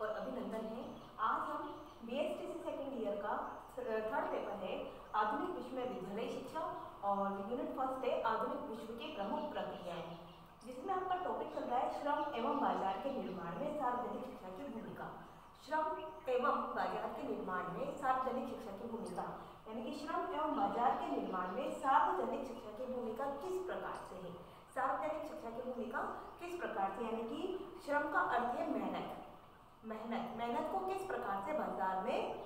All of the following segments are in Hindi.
और अभिनंदन है। आज हम B S C second year का थर्ड पेपर है, आधुनिक विश्व में विद्यालय शिक्षा और यूनिट फ़र्स्ट है, आधुनिक विश्व की प्रमुख प्रक्रियाएँ। जिसमें आपका टॉपिक चल रहा है श्रम एवं बाज़ार के निर्माण में सार्वजनिक शिक्षा की भूमिका। श्रम एवं बाज़ार के निर्माण में सार्वजनिक शिक्षा की भूमिका, यानी कि श्रम एवं बाज़ार के निर्माण में सार्वजनिक शिक्षा की भूमिका किस प्रकार से है? सार्वजनिक शिक्षा की भूमिका किस प्रकार से, यानी कि श्रम का अर्थ है मेहनत। मेहनत मेहनत को किस प्रकार से बाज़ार में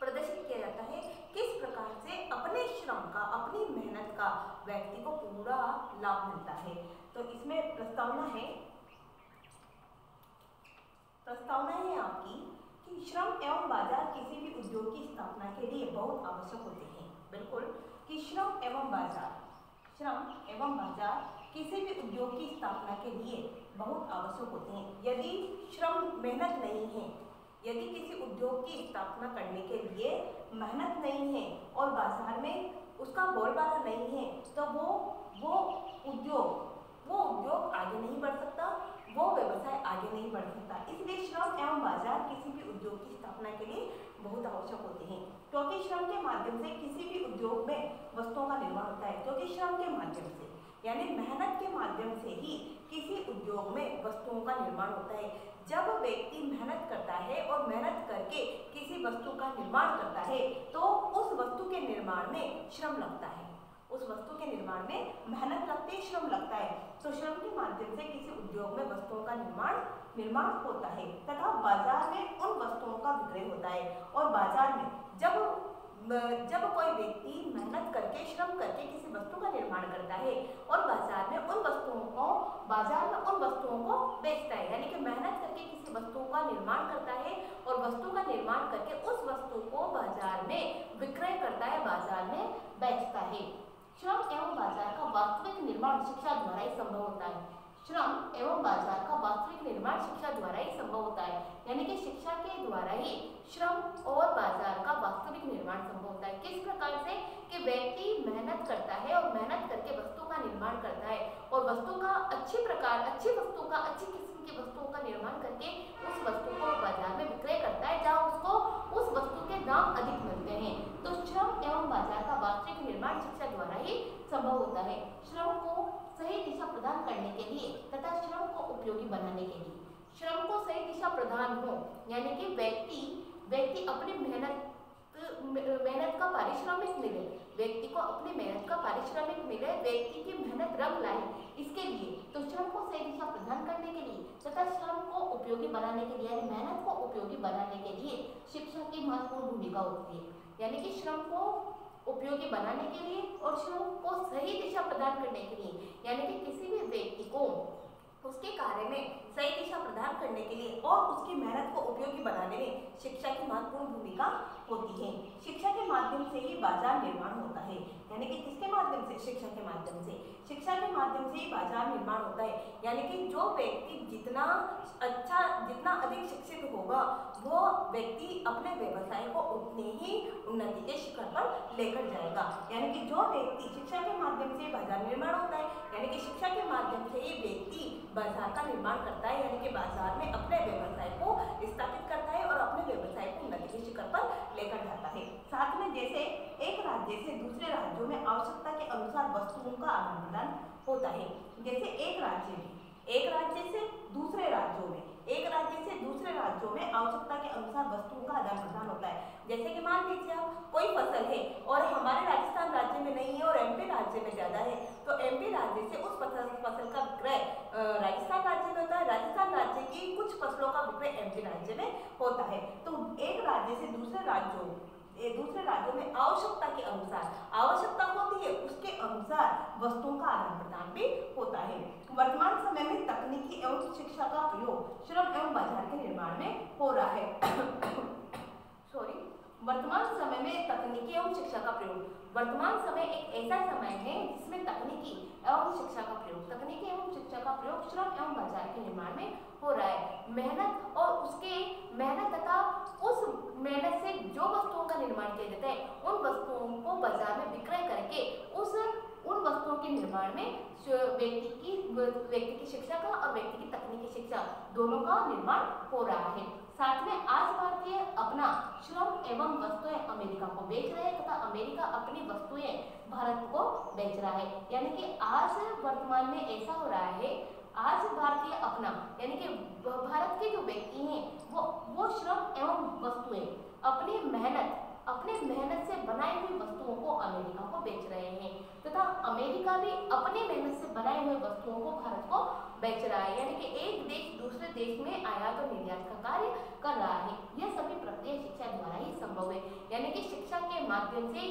प्रदर्शित किया जाता है? किस प्रकार से अपने श्रम का, अपनी मेहनत का व्यक्ति को पूरा लाभ मिलता है? तो इसमें प्रस्तावना है प्रस्तावना है आपकी कि श्रम एवं बाज़ार किसी भी उद्योग की स्थापना के लिए बहुत आवश्यक होते हैं। बिल्कुल, कि श्रम एवं बाज़ार श्रम एवं बाज़ार किसी भी उद्योग की स्थापना के लिए बहुत आवश्यक होते हैं। यदि श्रम मेहनत नहीं है, यदि किसी उद्योग की स्थापना करने के लिए मेहनत नहीं है और बाज़ार में उसका बोलबाला नहीं है तो वो वो उद्योग वो उद्योग आगे नहीं बढ़ सकता, वो व्यवसाय आगे नहीं बढ़ सकता। इसलिए श्रम एवं बाज़ार किसी भी उद्योग की स्थापना के लिए बहुत आवश्यक होते हैं। क्योंकि श्रम के माध्यम से किसी भी उद्योग में वस्तुओं का निर्माण होता है। क्योंकि श्रम के माध्यम से, यानी मेहनत के माध्यम से ही किसी उद्योग में वस्तुओं का निर्माण होता है। जब व्यक्ति मेहनत करता है और मेहनत करके किसी वस्तु का निर्माण करता है तो उस वस्तु के निर्माण में श्रम लगता है। उस वस्तु के निर्माण में मेहनत लगती है श्रम लगता है। तो श्रम के माध्यम से किसी उद्योग में वस्तुओं का निर्माण निर्माण होता है, तथा बाज़ार में उन वस्तुओं का विक्रय होता है। और बाज़ार में जब जब कोई व्यक्ति मेहनत करके, श्रम करके किसी वस्तु का निर्माण करता है, और बाज़ार में उन वस्तुओं को, बाज़ार में उन वस्तुओं को बेचता है, यानी कि मेहनत करके किसी वस्तु का निर्माण करता है, और वस्तु का निर्माण करके उस वस्तु को बाज़ार में विक्रय करता है, बाज़ार में बेचता है। श्रम एवं बाज़ार का वास्तविक निर्माण शिक्षा द्वारा ही संभव होता है श्रम एवं बाज़ार का वास्तविक निर्माण शिक्षा द्वारा ही संभव होता है यानी कि शिक्षा के द्वारा ही श्रम और बाज़ार का वास्तविक निर्माण संभव होता है किस प्रकार से कि व्यक्ति मेहनत करता है और मेहनत करके वस्तु का निर्माण करता है और वस्तु का अच्छे प्रकार अच्छी वस्तु का अच्छी किस्म की वस्तुओं का निर्माण करके उस वस्तु को बाज़ार में विक्रय करता है जहाँ उसको उस वस्तु के दाम अधिक मिलते हैं तो श्रम एवं बाज़ार का वास्तविक निर्माण शिक्षा द्वारा ही संभव होता है श्रम को सही दिशा प्रदान करने के लिए तथा श्रम को उपयोगी बनाने के लिए। श्रम को सही दिशा प्रदान हो, यानी कि व्यक्ति व्यक्ति अपनी मेहनत मेहनत का पारिश्रमिक मिले, व्यक्ति को अपनी मेहनत का पारिश्रमिक मिले, व्यक्ति की मेहनत रंग लाए, इसके लिए तो श्रम को सही दिशा प्रदान करने के लिए तथा श्रम को उपयोगी बनाने के लिए, यानी मेहनत को उपयोगी बनाने के लिए शिक्षा की महत्वपूर्ण भूमिका होती है। यानी कि श्रम को उपयोगी बनाने के लिए और श्रम को सही दिशा प्रदान करने के लिए, यानी कि किसी भी व्यक्ति को उसके कार्य में सही दिशा प्रदान करने के लिए और उसकी मेहनत को उपयोगी बनाने में शिक्षा की महत्वपूर्ण भूमिका होती है। शिक्षा के माध्यम से ही बाज़ार निर्माण होता है। यानी कि किसके माध्यम से? शिक्षा के माध्यम से। शिक्षा के माध्यम से ही बाज़ार निर्माण होता है। यानी कि जो व्यक्ति शिक्षित होगा, वो व्यक्ति अपने व्यवसाय को उतने ही उन्नति के शिखर पर लेकर जाएगा। यानी कि जो व्यक्ति शिक्षा के माध्यम से बाज़ार निर्माण होता है, यानी कि शिक्षा के माध्यम से ही व्यक्ति बाज़ार का निर्माण करता है, यानी कि बाज़ार में अपने व्यवसाय को स्थापित करता है और अपने व्यवसाय को उन्नति के शिखर पर लेकर जाता है। साथ में जैसे एक राज्य से दूसरे राज्यों में आवश्यकता के अनुसार वस्तुओं का आदान प्रदान होता है। जैसे एक राज्य में एक राज्य से दूसरे राज्यों में एक राज्य से दूसरे राज्यों में आवश्यकता के अनुसार वस्तुओं का आदान प्रदान होता है। जैसे कि मान लीजिए आप कोई फ़सल है और हमारे राजस्थान राज्य में नहीं है और एमपी राज्य में ज़्यादा है तो एमपी राज्य से उस फ़सल फ़सल का विक्रय राजस्थान राज्य में होता है। राजस्थान राज्य की कुछ फ़सलों का विक्रय एमपी राज्य में होता है। तो एक राज्य से दूसरे राज्यों दूसरे राज्यों में आवश्यकता के अनुसार, आवश्यकता होती है, उसके अनुसार वस्तुओं का आदान प्रदान भी होता है। वर्तमान समय में तकनीकी एवं शिक्षा का प्रयोग श्रम एवं बाज़ार के निर्माण में हो रहा है। सॉरी वर्तमान समय में तकनीकी एवं शिक्षा का प्रयोग, वर्तमान समय एक ऐसा समय है जिसमें तकनीकी एवं शिक्षा का प्रयोग, तकनीकी शिक्षा का प्रयोग श्रम एवं बाज़ार के निर्माण में हो रहा है। मेहनत और उसके मेहनत तथा उस मेहनत से जो वस्तुओं का निर्माण किया जाता है, उन वस्तुओं को बाज़ार में विक्रय करके उस, उन वस्तुओं के निर्माण में व्यक्ति की व्यक्ति की शिक्षा का और व्यक्ति की तकनीकी शिक्षा दोनों का निर्माण हो रहा है। साथ में आज भारतीय अपना श्रम एवं वस्तुएँ अमेरिका को बेच रहे हैं तथा अमेरिका अपनी वस्तुएँ भारत को बेच रहा है। यानी कि आज वर्तमान में ऐसा हो रहा है, आज भारतीय अपना, यानी कि भारत के जो व्यक्ति हैं, वो वो श्रम एवं वस्तुएँ, अपनी मेहनत, अपने मेहनत से बनाई हुई वस्तुओं को अमेरिका को बेच रहे हैं। तथा अमेरिका भी अपने मेहनत से बनाए हुए वस्तुओं को भारत को बेच रहा है। यानी कि एक देश दूसरे देश में आयात और निर्यात का कार्य कर रहा है। यह सभी प्रक्रिया शिक्षा द्वारा ही संभव है। यानी कि शिक्षा के माध्यम से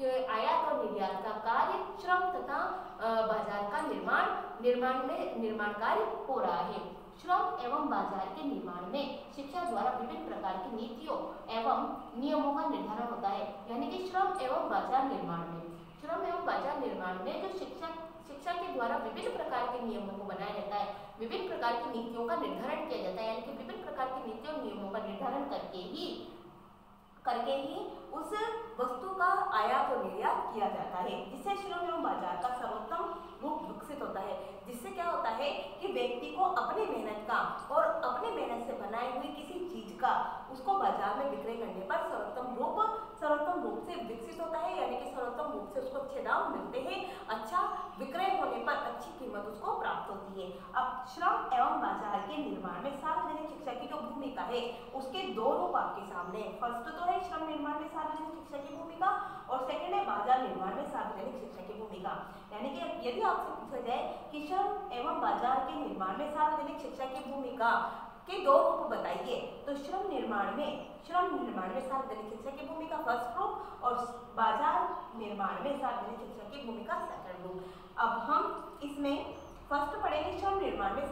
आयात और निर्यात का कार्य, श्रम तथा बाज़ार का निर्माण निर्माण में, निर्माण कार्य हो रहा है। श्रम एवं बाज़ार के निर्माण में शिक्षा द्वारा विभिन्न प्रकार की नीतियों एवं नियमों का निर्धारण होता है, यानी कि श्रम एवं बाज़ार निर्माण में। श्रम एवं बाज़ार निर्माण में जो शिक्षा शिक्षा के द्वारा विभिन्न प्रकार के नियमों को बनाया जाता है, विभिन्न प्रकार की नीतियों का निर्धारण किया जाता है, यानी कि विभिन्न प्रकार की नीतियों नियमों का निर्धारण करके ही करके ही उस वस्तु का आयात और निर्यात किया जाता है जिससे श्रम एवं बाज़ार का सर्वोत्तम रूप विकसित होता है। जिससे क्या होता है कि व्यक्ति को अपनी मेहनत का और अपनी मेहनत से बनाई हुई किसी चीज़ का, उसको बाज़ार में विक्रय करने पर सर्वोत्तम रूप सर्वोत्तम रूप से विकसित होता है, यानी कि सर्वोत्तम रूप से उसको अच्छे दाम मिलते हैं अच्छा विक्रय होने पर अच्छी कीमत उसको प्राप्त होती है। अब श्रम एवं बाज़ार के निर्माण में सार्वजनिक शिक्षा भूमिका है। उसके दो रूप आपके सामने फ़र्स्ट तो है श्रम निर्माण में सार्वजनिक शिक्षा की भूमिका और सेकेंड है बाज़ार निर्माण में सार्वजनिक शिक्षा की भूमिका। यानी कि यदि आपसे पूछा जाए कि श्रम एवं बाज़ार के निर्माण में सार्वजनिक शिक्षा की भूमिका के दो रूप बताइए। तो श्रम निर्माण में, श्रम निर्माण में सार्वजनिक शिक्षा की भूमिका फ़र्स्ट रूप और बाज़ार निर्माण में सार्वजनिक शिक्षा की भूमिका सेकंड रूप। अब हम इसमें फ़र्स्ट पढ़ेंगे श्रम निर्माण में